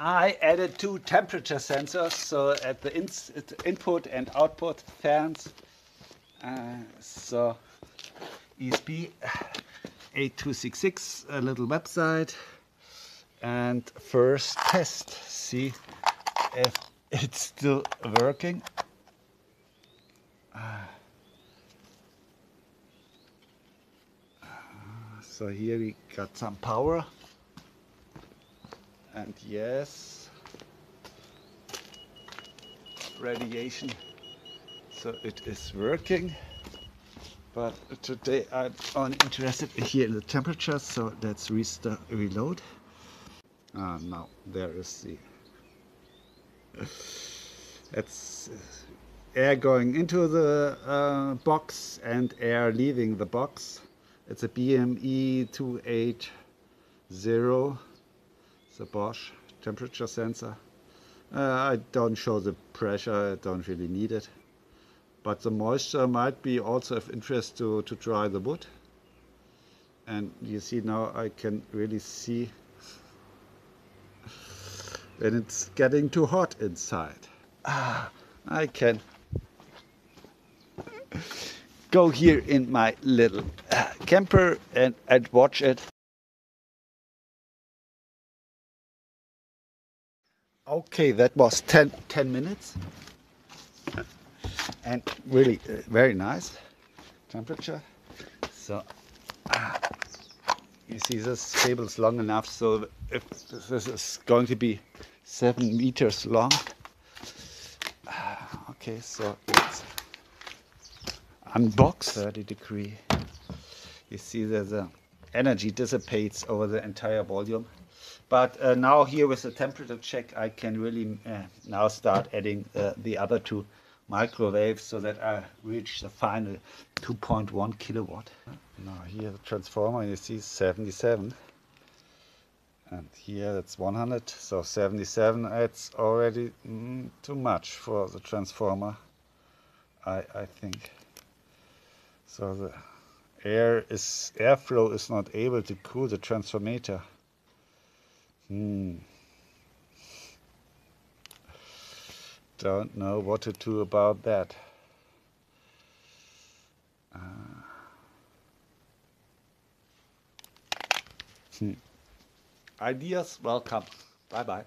I added two temperature sensors, so at the ins input and output fans. Uh, so ESP 8266, a little website. And first test, see if it's still working. So here we got some power. And yes, radiation. So it is working. But today I'm only interested here in the temperature, so let's restart, reload. Ah, now there is the it's air going into the uh, box and air leaving the box. It's a BME 280, the Bosch temperature sensor. Uh, I don't show the pressure, I don't really need it. But the moisture might be also of interest to, to dry the wood. And you see now I can really see when it's getting too hot inside. Ah, I can go here in my little uh, camper and, and watch it. Okay, that was 10, 10 minutes. And really uh, very nice temperature. So uh, you see this cable is long enough so if this is going to be seven meters long. Uh, okay, so it's unbox 30 degree you see there's the energy dissipates over the entire volume. But uh, now here with the temperature check I can really uh, now start adding uh, the other two microwaves so that I reach the final 2.1 kilowatt. Now here the transformer you see 77 and here that's 100 so 77 it's already mm, too much for the transformer I, I think. So the air is airflow is not able to cool the transformator. Hmm. Don't know what to do about that. Uh. Hmm. Ideas welcome. Bye bye.